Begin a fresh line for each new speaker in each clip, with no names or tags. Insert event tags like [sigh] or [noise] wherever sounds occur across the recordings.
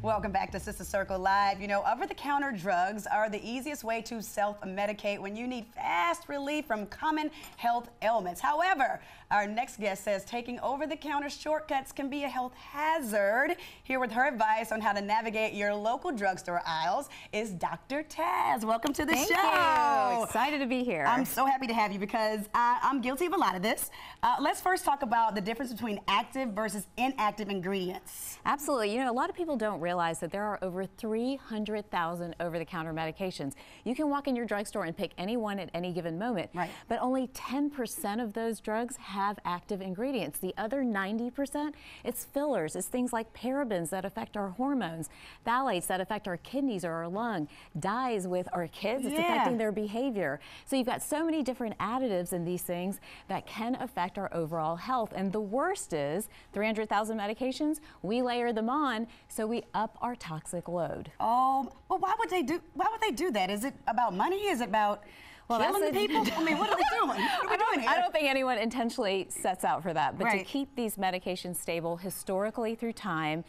Welcome back to Sister Circle Live. You know, over the counter drugs are the easiest way to self medicate when you need fast relief from common health ailments. However, our next guest says taking over the counter shortcuts can be a health hazard. Here with her advice on how to navigate your local drugstore aisles is Dr. Taz. Welcome to the show.
Thank
show.
You. Excited to be here.
I'm so happy to have you because I, am guilty of a lot of this. Uh, let's first talk about the difference between active versus inactive ingredients.
Absolutely. You know, a lot of people don't realize that there are over 300,000 over-the-counter medications. You can walk in your drugstore and pick any one at any given moment,
right.
but only 10% of those drugs have active ingredients. The other 90%, it's fillers. It's things like parabens that affect our hormones, phthalates that affect our kidneys or our lung, dyes with our kids, it's
yeah.
affecting their behavior. So you've got so many different additives in these things that can affect our overall health. And the worst is 300,000 medications, we layer them on, so we up our toxic load.
Oh, well, why would they do? Why would they do that? Is it about money? Is it about well, killing the people? I mean, what are they [laughs] doing? What are
I, don't,
doing
I don't think anyone intentionally sets out for that, but
right.
to keep these medications stable historically through time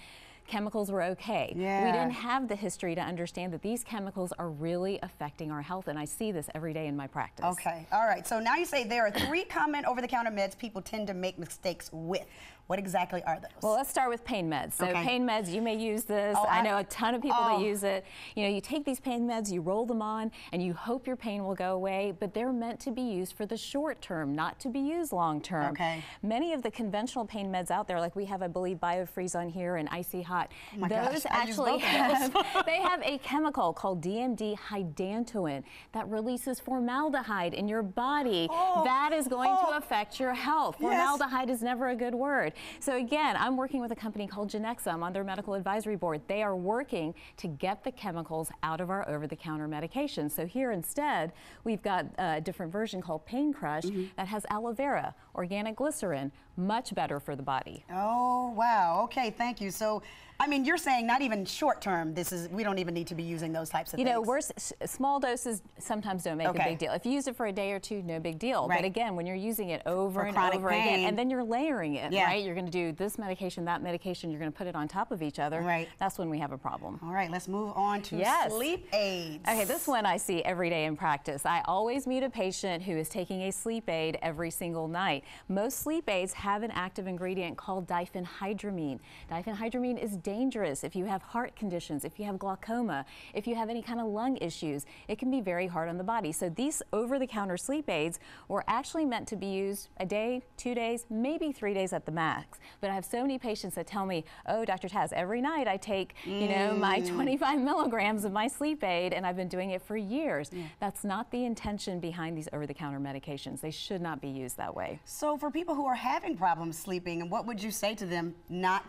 chemicals were okay.
Yeah.
We didn't have the history to understand that these chemicals are really affecting our health, and I see this every day in my practice.
Okay, all right. So now you say there are three [laughs] common over-the-counter meds people tend to make mistakes with. What exactly are those?
Well, let's start with pain meds. So
okay.
pain meds, you may use this.
Oh,
I, I, know a ton of people
oh.
that use it. You know, you take these pain meds, you roll them on, and you hope your pain will go away, but they're meant to be used for the short term, not to be used long term.
Okay.
Many of the conventional pain meds out there, like we have, I believe, BioFreeze on here and Icy Hot,
oh
those
gosh,
actually have, [laughs] [laughs] they have a chemical called DMDM hydantoin that releases formaldehyde in your body.
Oh.
That is going
oh.
to affect your health.
Yes.
Formaldehyde is never a good word. So again, I'm working with a company called Genexa. I'm on their medical advisory board. They are working to get the chemicals out of our over-the-counter medications. So here instead, we've got a different version called Pain Crush mm -hmm. that has aloe vera, organic glycerin, much better for the body.
Oh, wow. Okay, thank you. So, I mean, you're saying not even short term, this is, we don't even need to be using those types of
you
things.
know, we're, small doses sometimes don't make
okay.
a big deal. If you use it for a day or two, no big deal.
Right.
But again, when you're using it over
for
and over
pain.
again, and then you're layering it,
yeah.
right? You're going to do this medication, that medication, you're going to put it on top of each other.
Right.
That's when we have a problem.
All right, let's move on to
yes.
sleep aids.
Okay, this one I see every day in practice. I always meet a patient who is taking a sleep aid every single night. Most sleep aids have an active ingredient called diphenhydramine. Diphenhydramine is dangerous if you have heart conditions, if you have glaucoma, if you have any kind of lung issues. It can be very hard on the body. So these over-the-counter sleep aids were actually meant to be used a day, two days, maybe three days at the max. But I have so many patients that tell me, oh, Dr. Taz, every night I take, you know, my mm. 25 milligrams of my sleep aid and I've been doing it for years.
Yeah.
That's not the intention behind these over-the-counter medications. They should not be used that way.
So for people who are having problems sleeping, what would you say to them? Not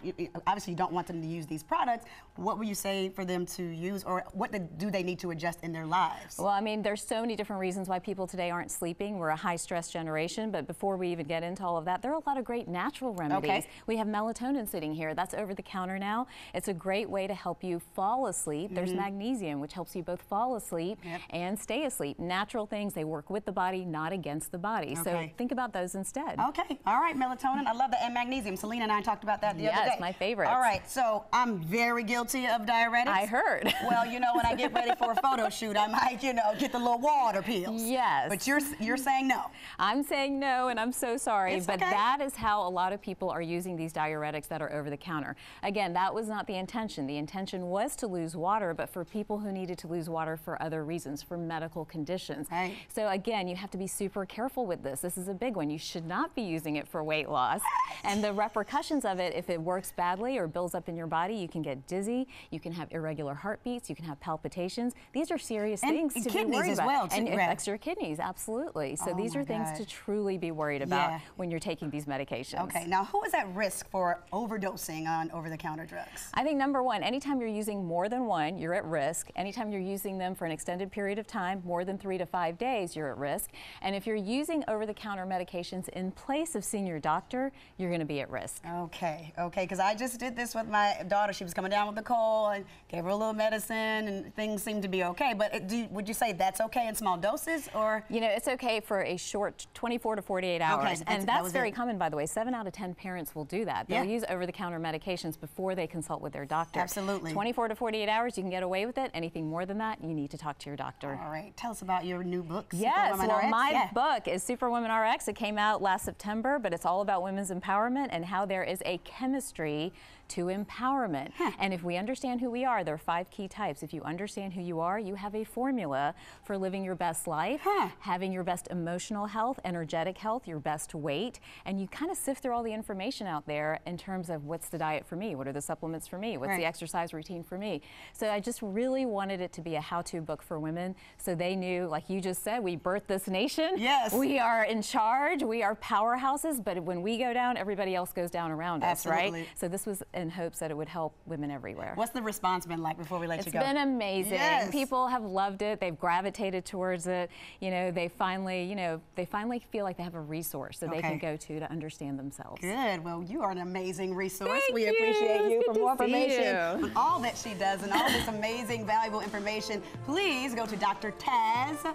Obviously, you don't want them to use these products. What would you say for them to use or what do they need to adjust in their lives?
Well, I mean, there's so many different reasons why people today aren't sleeping. We're a high-stress generation, but before we even get into all of that, there are a lot of great natural remedies.
Okay.
We have melatonin sitting here. That's over the counter now. It's a great way to help you fall asleep. Mm -hmm. There's magnesium, which helps you both fall asleep
yep.
and stay asleep. Natural things, they work with the body, not against the body.
Okay.
So think about those instead.
Okay. All right, melatonin. I love that. And magnesium. Syleena and I talked about that the
yes,
other day.
my favorite.
All right. So I'm very guilty of diuretics.
I heard. [laughs]
well, you know, when I get ready for a photo shoot, I might, you know, get the little water pills.
Yes.
But you're you're saying no.
I'm saying no, and I'm so sorry.
It's
but
okay.
that is how a lot of people are using these diuretics that are over the counter. Again, that was not the intention. The intention was to lose water, but for people who needed to lose water for other reasons, for medical conditions.
Right.
So again, you have to be super careful with this. This is a big one. You should not be using it for weight loss. And the repercussions of it, if it works badly or builds up in your body, you can get dizzy, you can have irregular heartbeats, you can have palpitations. These are serious
and
things to be worried
as
about.
Well,
and it
right.
affects your kidneys, absolutely. So
oh
these are things
God.
to truly be worried about
yeah.
when you're taking these medications.
Okay, now who is at risk for overdosing on over-the-counter drugs?
I think number one, anytime you're using more than one, you're at risk. Anytime you're using them for an extended period of time, more than three to five days, you're at risk. And if you're using over-the-counter medications in place of seeing your doctor, you're going to be at risk.
Okay, okay, because I just did this with my my daughter, she was coming down with a cold and gave her a little medicine and things seemed to be okay. But it, do, would you say that's okay in small doses or?
You know, it's okay for a short 24 to 48 hours.
Okay, that's-
and that's
was
very
it.
common, by the way. Seven out of 10 parents will do that. They'll
Yeah.
use over-the-counter medications before they consult with their doctor.
Absolutely.
24 to 48 hours, you can get away with it. Anything more than that, you need to talk to your doctor.
All right, tell us about your new book.
Yes,
Superwoman
well,
RX.
my
Yeah.
book is Superwoman RX. It came out last September, but it's all about women's empowerment and how there is a chemistry to empowerment. And if we understand who we are, there are five key types. If you understand who you are, you have a formula for living your best life,
Huh.
having your best emotional health, energetic health, your best weight, and you kind of sift through all the information out there in terms of what's the diet for me, what are the supplements for me, what's
Right.
the exercise routine for me. So I just really wanted it to be a how-to book for women so they knew, like you just said, we birthed this nation.
Yes.
We are in charge, we are powerhouses, but when we go down, everybody else goes down around us, right? So this was in hopes that it would help women everywhere.
What's the response been like before we let
It's
you go?
It's been amazing.
Yes.
People have loved it. They've gravitated towards it. You know, they finally, you know, they finally feel like they have a resource that they can go to to understand themselves.
Good. Well, you are an amazing resource.
Thank
we
you.
appreciate you.
good
For more information on all that she does and all this amazing, valuable information, please go to drtaz.com.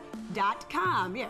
Yeah.